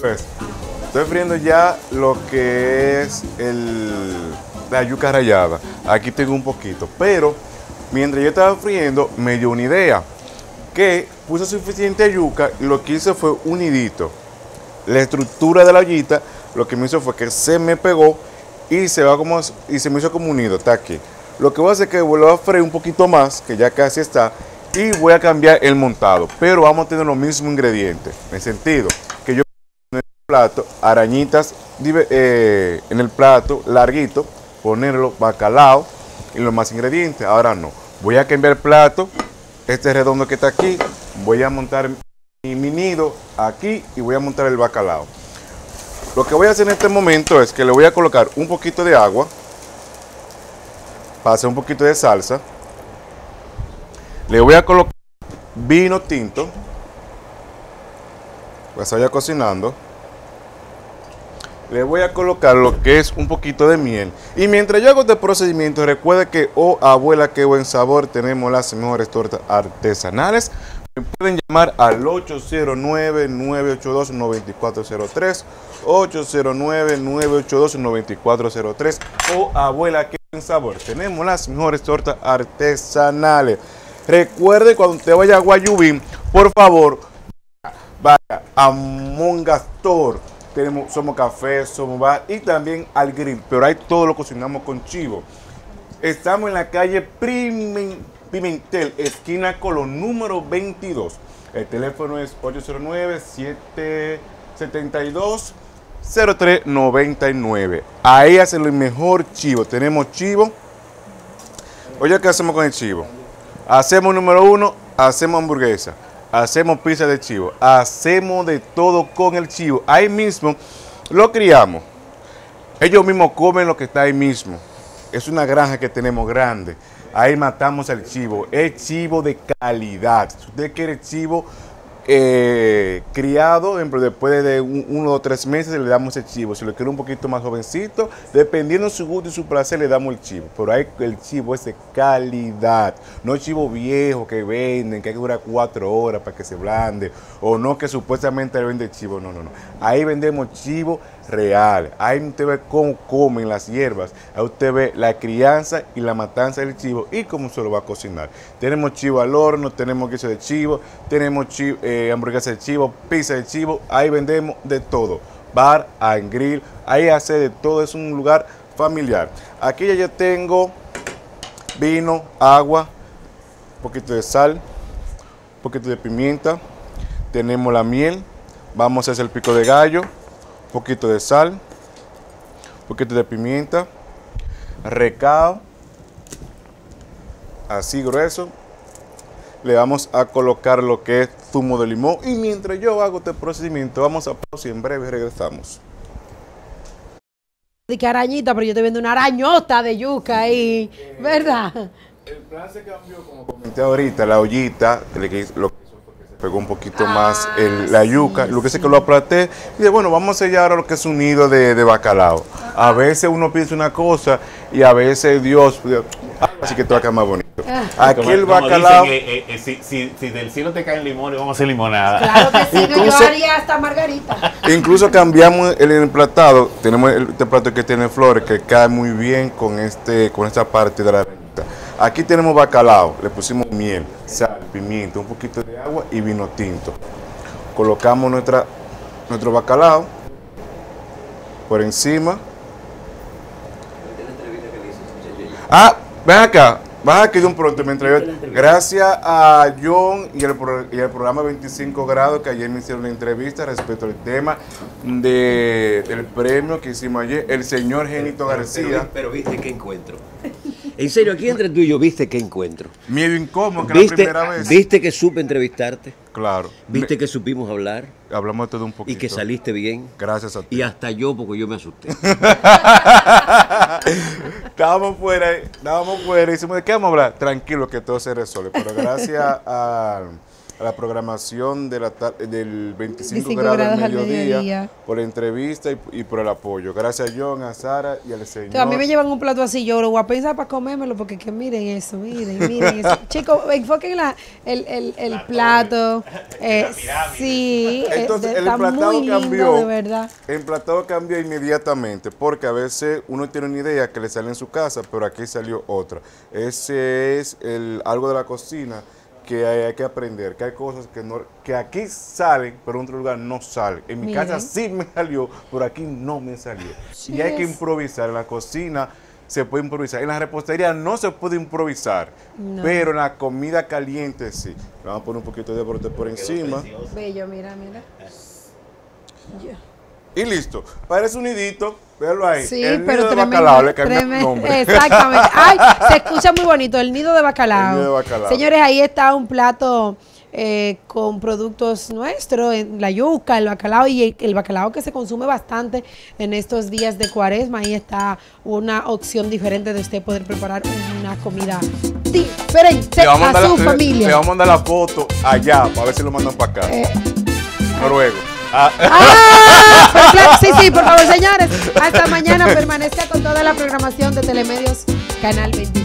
Pues, estoy friendo ya lo que es el, la yuca rallada. Aquí tengo un poquito, pero mientras yo estaba friendo me dio una idea. Que puse suficiente yuca y lo que hice fue un nidito. La estructura de la ollita lo que me hizo fue que se me pegó y se, va como, y se me hizo como un nido, está aquí. Lo que voy a hacer es que vuelvo a freír un poquito más, que ya casi está, y voy a cambiar el montado. Pero vamos a tener los mismos ingredientes, en el sentido que yo en el plato, arañitas eh, en el plato, larguito, ponerlo bacalao y los más ingredientes. Ahora no, voy a cambiar el plato, este redondo que está aquí, voy a montar mi, mi nido aquí y voy a montar el bacalao. Lo que voy a hacer en este momento es que le voy a colocar un poquito de agua para hacer un poquito de salsa. Le voy a colocar vino tinto. Pues se vaya cocinando. Le voy a colocar lo que es un poquito de miel. Y mientras yo hago este procedimiento, recuerde que, oh abuela, qué buen sabor, tenemos las mejores tortas artesanales. Me pueden llamar al 809-982-9403 809-982-9403 o abuela que en sabor. Tenemos las mejores tortas artesanales. Recuerde cuando usted vaya a Guayubín, por favor, vaya a Mongastor. Tenemos, somos café, somos bar y también al grill, pero ahí todo lo cocinamos con chivo. Estamos en la calle Pimentel, esquina Colón número 22. El teléfono es 809 772 0399. Ahí hacen el mejor chivo. Tenemos chivo. Oye, ¿qué hacemos con el chivo? Hacemos número uno, hacemos hamburguesa, hacemos pizza de chivo, hacemos de todo con el chivo. Ahí mismo lo criamos. Ellos mismos comen lo que está ahí mismo. Es una granja que tenemos grande. Ahí matamos al chivo. Es chivo de calidad. Si usted quiere chivo eh, criado, después de uno o tres meses le damos el chivo. Si lo quiere un poquito más jovencito, dependiendo de su gusto y su placer, le damos el chivo. Pero ahí el chivo es de calidad, no chivo viejo que venden, que hay que durar cuatro horas para que se blande, o no que supuestamente le vende chivo. No, no, no. Ahí vendemos chivo real. Ahí usted ve cómo comen las hierbas. Ahí usted ve la crianza y la matanza del chivo y cómo se lo va a cocinar. Tenemos chivo al horno, tenemos queso de chivo, tenemos chivo, hamburguesa de chivo, pizza de chivo. Ahí vendemos de todo. Bar, and grill, ahí hace de todo. Es un lugar familiar. Aquí ya yo tengo vino, agua, un poquito de sal, un poquito de pimienta. Tenemos la miel. Vamos a hacer el pico de gallo poquito de sal, un poquito de pimienta, recao, así grueso. Le vamos a colocar lo que es zumo de limón y mientras yo hago este procedimiento vamos a pausa y en breve regresamos. De que arañita, pero yo te vendo una arañota de yuca ahí, ¿verdad? El plan se cambió, como comenté ahorita, la ollita, lo pegó un poquito más el, la yuca, lo que sé que lo aplaté y de bueno, vamos a sellar lo que es un nido de, bacalao. A veces uno piensa una cosa y a veces Dios, así que todo acá más bonito. Aquí el bacalao. Eh, eh, si, si, del cielo te caen limones, vamos a hacer limonada. Claro que sí, incluso, yo haría hasta margarita. Incluso cambiamos el emplatado, tenemos este plato que tiene flores que cae muy bien con este con esta parte de la Aquí tenemos bacalao, le pusimos miel, sal, pimienta, un poquito de agua y vino tinto. Colocamos nuestra, nuestro bacalao por encima. Ah, ven acá, Vas aquí de un pronto mientras Gracias a John y el, y el, programa 25 grados que ayer me hicieron una entrevista respecto al tema de, del premio que hicimos ayer, el señor Genito García. Pero, viste qué encuentro. En serio, aquí entre tú y yo, ¿viste qué encuentro? Miedo incómodo, que ¿Viste, la primera vez. ¿Viste que supe entrevistarte? Claro. ¿Viste que supimos hablar? Hablamos de todo un poquito. Y que saliste bien. Gracias a ti. Y hasta yo, porque yo me asusté. estábamos fuera, estábamos fuera y decimos, ¿de qué vamos a hablar? Tranquilo, que todo se resuelve. Pero gracias a a la programación de la tar- del 25 25 grados, grados al al mediodía, mediodía. por la entrevista y, y por el apoyo. Gracias a John, a Sara y al señor. Entonces, a mí me llevan un plato así, yo lo voy a pensar para comérmelo, porque que miren eso, miren, miren eso. Chicos, enfoquen la, el, el, el plato. Eh, sí, Entonces, el está muy emplatado lindo, cambió. de verdad. El emplatado cambia inmediatamente, porque a veces uno tiene una idea que le sale en su casa, pero aquí salió otra. Ese es el, algo de la cocina que hay, hay que aprender, que hay cosas que, no, que aquí salen, pero en otro lugar no salen. En mi Miren. casa sí me salió, pero aquí no me salió. Sí y hay que improvisar. En la cocina se puede improvisar. En la repostería no se puede improvisar, No. pero en la comida caliente sí. Le vamos a poner un poquito de brote por encima. Bello, mira, mira. Ya. Y listo. Parece un nidito. Véalo ahí. Sí, el pero nido de tremendo, bacalao le cambió el tremen- nombre. Exactamente. Ay, se escucha muy bonito, el nido de bacalao. El nido de bacalao. Señores, ahí está un plato eh, con productos nuestros, en la yuca, el bacalao y el, el bacalao que se consume bastante en estos días de cuaresma. Ahí está una opción diferente de usted poder preparar una comida diferente a su la- familia. Le vamos a mandar la foto allá para ver si lo mandan para acá. Eh, Noruego. Ah, ¡Ah! Pues sí, sí, por favor, señores. Hasta mañana. Permanezca con toda la programación de Telemedios, Canal 25.